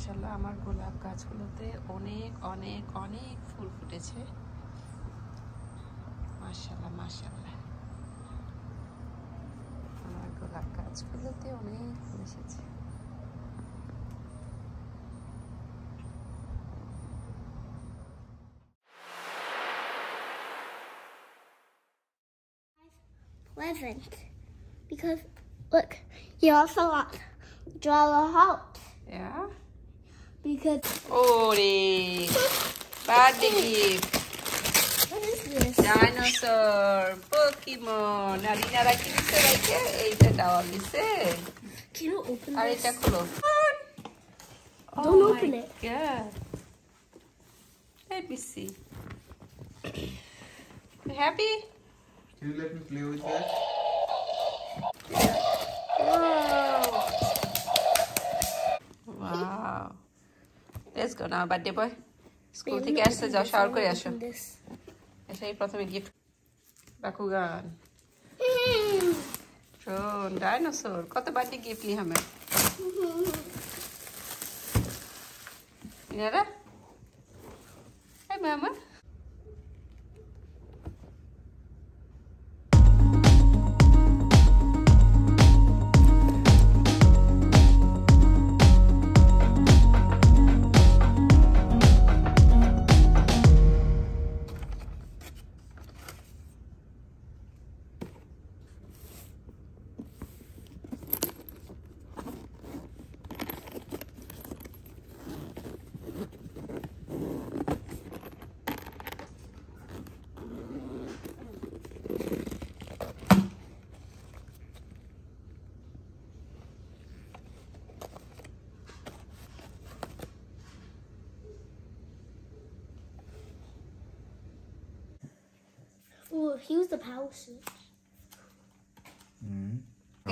মাশাল্লাহ আমার গোলাপ গাছগুলোতে অনেক অনেক অনেক ফুল ফুটেছে মাশাল্লাহ মাশাল্লাহ আমার গোলাপ গাছগুলোতে অনেক ফুল এসেছে pleasant. Because, look, you also want draw a heart. Yeah. Because, ওরে birthday gift what is this? Dinosaur Pokemon আর ইনারা কি দিচ্ছে রাইকে এইটা ডাওয়াল দিছে Can you open R this? এটা খুলো Don't open it. God. Let me see. You happy? Can you let me play with that? Let's আমার birthday boy school থেকে আসতে যাও শাওয়ার করে আসো। এটাই প্রথমে গিফট বাকুগান শোন ডাইনোসর কত বার্থডে গিফট লি হামে? ইনারা? হ্যাঁ মামা। Use the power switch.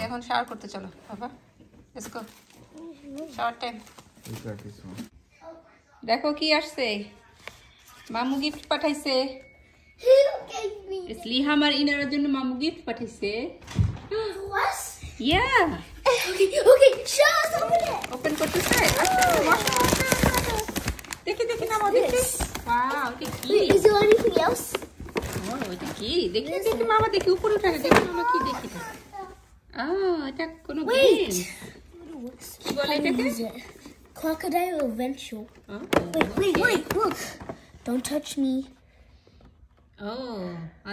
এখন শাওয়ার করতে চলো বাবা। Let's go shower time Look at this one. দেখো কি আসছে। মামু গিফট পাঠাইছে। আর ইনারের জন্য মামু গিফট পাঠাইছে। Yeah Okay, okay, show us open it. Open করতে চাই আচ্ছা বসো। দেখি দেখি না মা দেখি কি Wait, is there anything else? ও এটা কি দেখি দেখি মামা দেখি উপরে উঠে দেখি মামা কি দেখি ও এটা কোনো Wait. গেম What's কি বলে how to এটাকে use it? Crocodile adventure. O, Wait, wait, okay. wait, look. Don't touch me. ও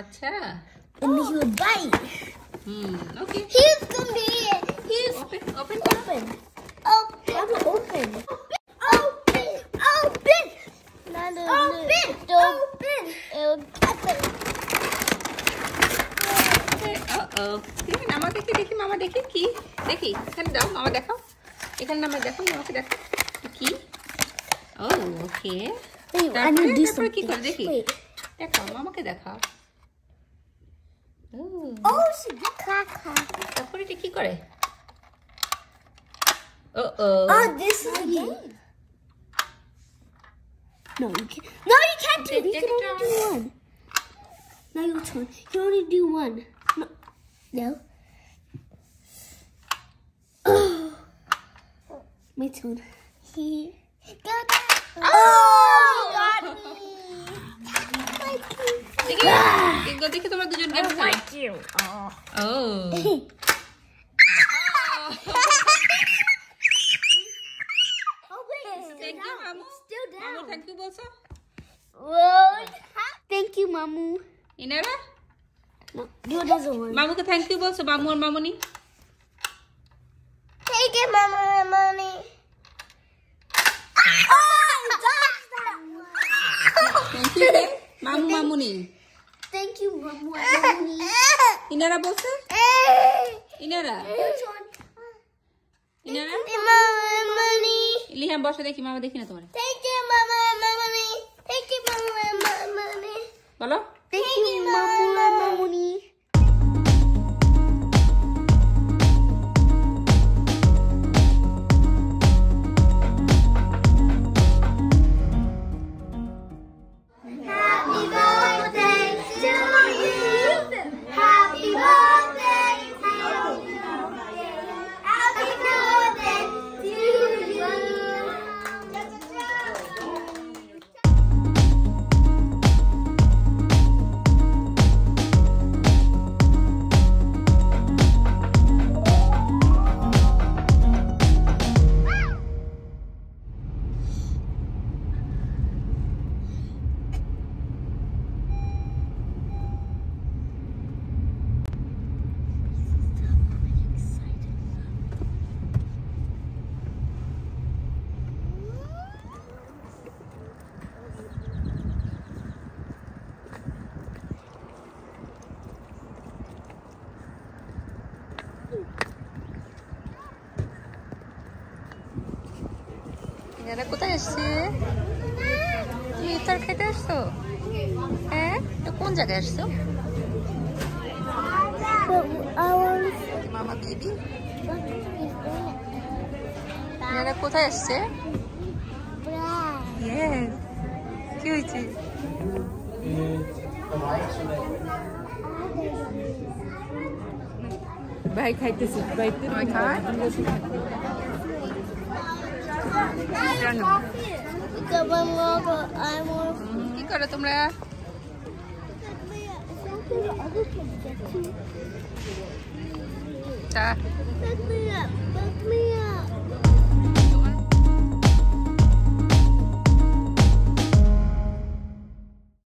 আচ্ছা And he would bite. Hmm okay He's gonna be it. He's open open open. Open. How to open? Open. Open. Open. Open. Open. দেখি মামা দেখি দেখি মামা দেখি কি দেখি এখানে দাও মামা দেখাও এখানে নামে দেখো মামাকে দেখো কি ও ওকে তারপরে কি. করে দেখি. দেখাও মামাকে দেখাও Oh. তারপরে এটা কি করে ও ও Oh, this is a game. No, you can't. No, you can't do. Okay, You can it only do one. No, your turn. You can only do one. No. No. My turn. He got that. Oh, you got me. Thank you. দেখি দেখো দেখি তোমরা দুজন game খেলো Thank you. O Oh wait, it's still Thank you, down. Mamu. It's মামু কে thank you বলছো মামু আর মামনি? Thank you মামু মামনি। থ্যাংক ইউ মামু মামনি। থ্যাংক ইউ মামু আর মামনি। ইনারা বলছো? ইনারা? লিহাম বসে দেখি মামা দেখি না তোমার। বলো। মামু। এরা কোথায় এসছে তুমি ইফতার খেতে আসছো? হ্যাঁ? তো কোন জায়গায় আসছো? মামা বেবি? এরা কোথায় আসছে? কি হয়েছে? ভাই খাইতেছি ভাই খায়? কি করো তোমরা Pick me up. তা